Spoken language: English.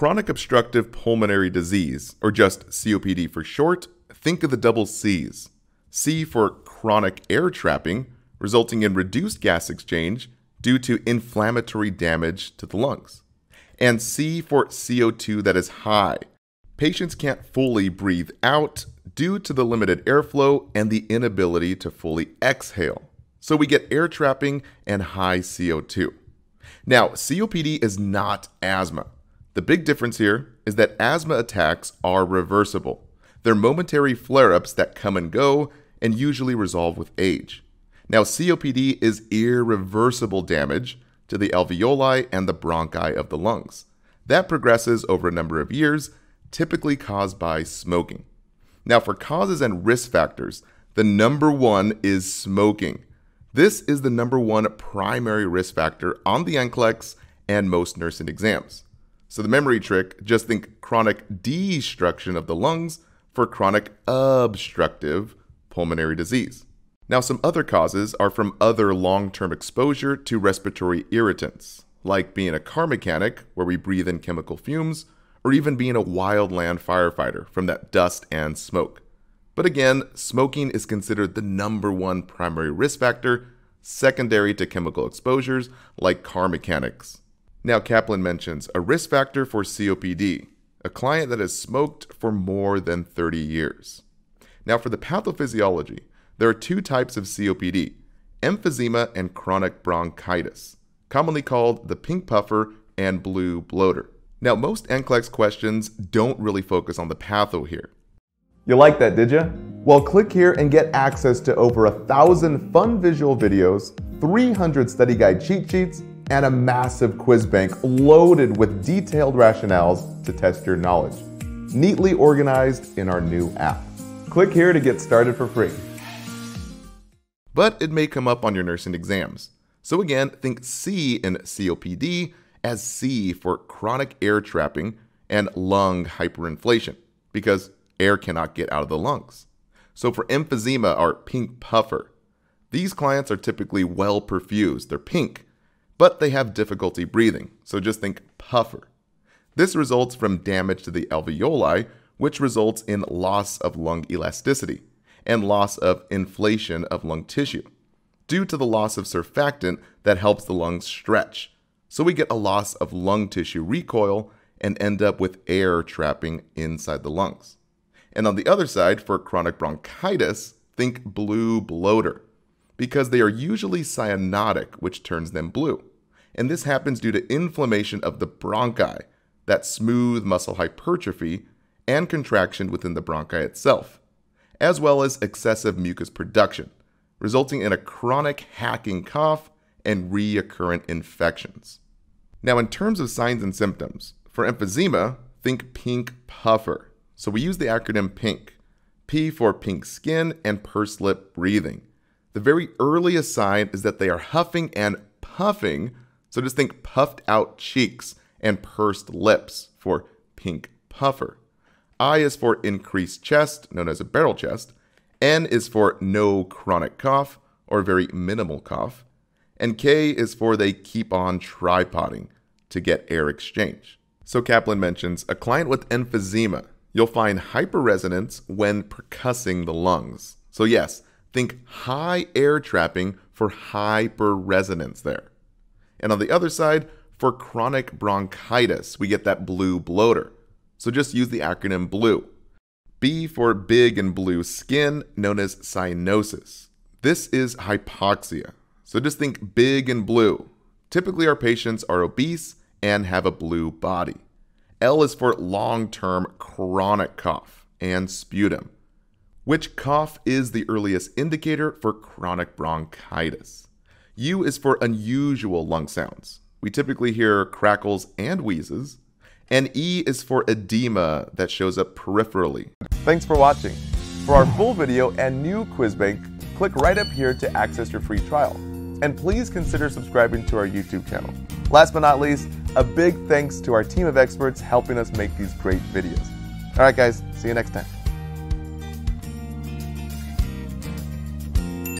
chronic obstructive pulmonary disease, or just COPD for short, think of the double C's. C for chronic air trapping, resulting in reduced gas exchange due to inflammatory damage to the lungs. And C for CO2 that is high. Patients can't fully breathe out due to the limited airflow and the inability to fully exhale. So we get air trapping and high CO2. Now, COPD is not asthma. The big difference here is that asthma attacks are reversible. They're momentary flare ups that come and go and usually resolve with age. Now, COPD is irreversible damage to the alveoli and the bronchi of the lungs. That progresses over a number of years, typically caused by smoking. Now, for causes and risk factors, the number one is smoking. This is the number one primary risk factor on the NCLEX and most nursing exams. So, the memory trick just think chronic destruction of the lungs for chronic obstructive pulmonary disease. Now, some other causes are from other long term exposure to respiratory irritants, like being a car mechanic, where we breathe in chemical fumes, or even being a wildland firefighter from that dust and smoke. But again, smoking is considered the number one primary risk factor, secondary to chemical exposures like car mechanics. Now, Kaplan mentions a risk factor for COPD, a client that has smoked for more than 30 years. Now, for the pathophysiology, there are two types of COPD emphysema and chronic bronchitis, commonly called the pink puffer and blue bloater. Now, most NCLEX questions don't really focus on the patho here. You like that, did you? Well, click here and get access to over a thousand fun visual videos, 300 study guide cheat sheets, and a massive quiz bank loaded with detailed rationales to test your knowledge, neatly organized in our new app. Click here to get started for free but it may come up on your nursing exams. So again, think C in COPD as C for chronic air trapping and lung hyperinflation, because air cannot get out of the lungs. So for emphysema or pink puffer, these clients are typically well perfused, they're pink, but they have difficulty breathing, so just think puffer. This results from damage to the alveoli, which results in loss of lung elasticity and loss of inflation of lung tissue due to the loss of surfactant that helps the lungs stretch. So we get a loss of lung tissue recoil and end up with air trapping inside the lungs. And on the other side, for chronic bronchitis, think blue bloater, because they are usually cyanotic, which turns them blue. And this happens due to inflammation of the bronchi, that smooth muscle hypertrophy, and contraction within the bronchi itself as well as excessive mucus production, resulting in a chronic hacking cough and recurrent infections. Now, in terms of signs and symptoms, for emphysema, think pink puffer. So we use the acronym PINK. P for pink skin and pursed lip breathing. The very earliest sign is that they are huffing and puffing, so just think puffed out cheeks and pursed lips for pink puffer. I is for increased chest, known as a barrel chest. N is for no chronic cough or very minimal cough. And K is for they keep on tripoding to get air exchange. So Kaplan mentions a client with emphysema. You'll find hyperresonance when percussing the lungs. So, yes, think high air trapping for hyperresonance there. And on the other side, for chronic bronchitis, we get that blue bloater so just use the acronym BLUE. B for big and blue skin, known as cyanosis. This is hypoxia. So just think big and blue. Typically, our patients are obese and have a blue body. L is for long term chronic cough and sputum, which cough is the earliest indicator for chronic bronchitis. U is for unusual lung sounds. We typically hear crackles and wheezes, and E is for edema that shows up peripherally. Thanks for watching. For our full video and new quiz bank, click right up here to access your free trial. And please consider subscribing to our YouTube channel. Last but not least, a big thanks to our team of experts helping us make these great videos. All right, guys, see you next time.